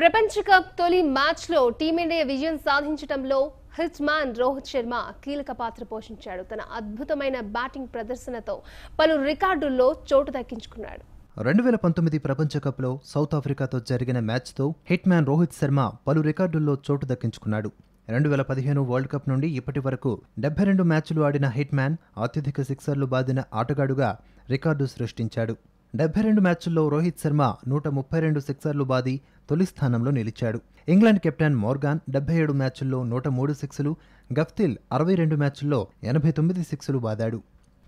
ప్రపంచ కప్ తొలి మ్యాచ్లో టీమిండియా విజయం సాధించడంలో హిట్ మ్యాన్ రోహిత్ శర్మ కీలక పాత్ర పోషించాడు. తన అద్భుతమైన బ్యాటింగ్ ప్రదర్శనతో పలు రికార్డుల్లో చోటు దక్కించుకున్నాడు. రెండు వేల పంతొమ్మిది ప్రపంచ కప్లో సౌత్ ఆఫ్రికాతో జరిగిన మ్యాచ్తో హిట్ మ్యాన్ రోహిత్ శర్మ పలు రికార్డుల్లో చోటు దక్కించుకున్నాడు. రెండు వేల పదిహేను వరల్డ్ కప్ నుండి ఇప్పటి వరకు డెబ్బై రెండు మ్యాచ్లు ఆడిన హిట్ మ్యాన్ అత్యధిక సిక్సర్లు బాదిన ఆటగాడుగా రికార్డు సృష్టించాడు. డెబ్బై రెండు మ్యాచ్ల్లో రోహిత్ శర్మ నూట ముప్పై రెండు సిక్సర్లు బాది తొలి స్థానంలో నిలిచాడు. ఇంగ్లాండ్ కెప్టెన్ మోర్గాన్ డెబ్బై ఏడు మ్యాచ్ల్లో నూట మూడు సిక్సులు గఫ్తిల్ అరవై రెండు మ్యాచ్ల్లో ఎనభై తొమ్మిది సిక్సులు బాదాడు.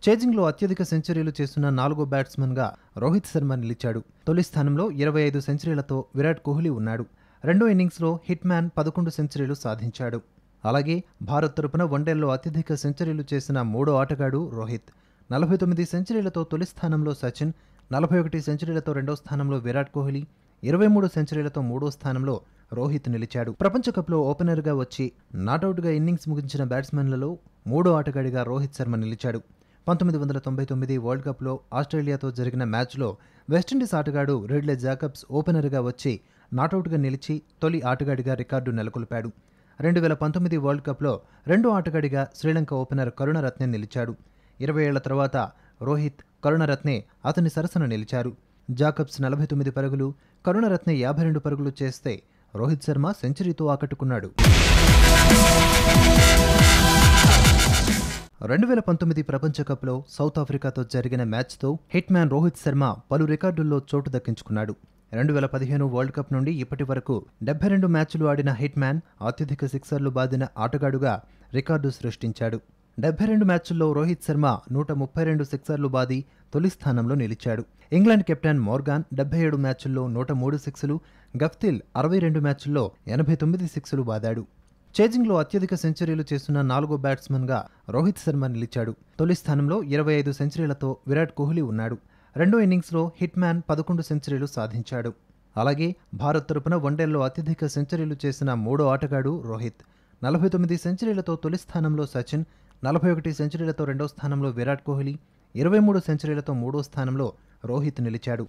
చేజింగ్లో అత్యధిక సెంచరీలు చేస్తున్న నాలుగో బ్యాట్స్మన్గా రోహిత్ శర్మ నిలిచాడు. తొలి స్థానంలో ఇరవై ఐదు సెంచరీలతో విరాట్ కోహ్లీ ఉన్నాడు. రెండో ఇన్నింగ్స్లో హిట్ మ్యాన్ పదకొండు సెంచరీలు సాధించాడు. అలాగే భారత్ తరపున వన్డేల్లో అత్యధిక సెంచరీలు చేసిన మూడో ఆటగాడు రోహిత్. నలభై తొమ్మిది సెంచరీలతో తొలి స్థానంలో సచిన్ నలభై ఒకటి సెంచరీలతో రెండో స్థానంలో విరాట్ కోహ్లీ ఇరవై మూడు సెంచరీలతో మూడో స్థానంలో రోహిత్ నిలిచాడు. ప్రపంచ కప్లో ఓపెనర్గా వచ్చి నాటౌట్గా ఇన్నింగ్స్ ముగించిన బ్యాట్స్మెన్లలో మూడో ఆటగాడిగా రోహిత్ శర్మ నిలిచాడు. పంతొమ్మిది వందల తొంభై తొమ్మిది వరల్డ్ కప్లో ఆస్ట్రేలియాతో జరిగిన మ్యాచ్లో వెస్టిండీస్ ఆటగాడు రెడ్లే జాకబ్స్ ఓపెనర్గా వచ్చి నాటౌట్గా నిలిచి తొలి ఆటగాడిగా రికార్డు నెలకొల్పాడు. రెండు వేల పంతొమ్మిది వరల్డ్ కప్లో రెండో ఆటగాడిగా శ్రీలంక ఓపెనర్ కరుణరత్నే నిలిచాడు. ఇరవై ఏళ్ళ తర్వాత రోహిత్ కరుణరత్నే అతని సరసన నిలిచారు. జాకబ్స్ నలభై తొమ్మిది పరుగులు కరుణరత్న యాభై రెండు పరుగులు చేస్తే రోహిత్ శర్మ సెంచరీతో ఆకట్టుకున్నాడు. రెండు వేల పంతొమ్మిది ప్రపంచ కప్లో సౌత్ ఆఫ్రికాతో జరిగిన మ్యాచ్తో హిట్ మ్యాన్ రోహిత్ శర్మ పలు రికార్డుల్లో చోటు దక్కించుకున్నాడు. రెండు వేల పదిహేను వరల్డ్ కప్ నుండి ఇప్పటి వరకు డెబ్బై రెండు మ్యాచ్లు ఆడిన హిట్ మ్యాన్ అత్యధిక సిక్సర్లు బాదిన ఆటగాడుగా రికార్డు సృష్టించాడు. డెబ్బై రెండు మ్యాచ్ల్లో రోహిత్ శర్మ నూట ముప్పై రెండు సిక్సర్లు బాది తొలి స్థానంలో నిలిచాడు. ఇంగ్లాండ్ కెప్టెన్ మోర్గాన్ డెబ్బై ఏడు మ్యాచ్ల్లో నూట మూడు సిక్సులు గఫ్తిల్ అరవై రెండు మ్యాచ్ల్లో ఎనభై తొమ్మిది సిక్సులు బాదాడు. చేజింగ్లో అత్యధిక సెంచరీలు చేస్తున్న నాలుగో బ్యాట్స్మన్గా రోహిత్ శర్మ నిలిచాడు. తొలి స్థానంలో ఇరవై ఐదు సెంచరీలతో విరాట్ కోహ్లీ ఉన్నాడు. రెండో ఇన్నింగ్స్లో హిట్మ్యాన్ పదకొండు సెంచరీలు సాధించాడు. అలాగే భారత్ తరపున వన్డేల్లో అత్యధిక సెంచరీలు చేసిన మూడో ఆటగాడు రోహిత్. నలభై తొమ్మిది సెంచరీలతో తొలి స్థానంలో సచిన్ నలభై ఒకటి సెంచరీలతో రెండో స్థానంలో విరాట్ కోహ్లీ ఇరవై మూడు సెంచరీలతో మూడో స్థానంలో రోహిత్ నిలిచాడు.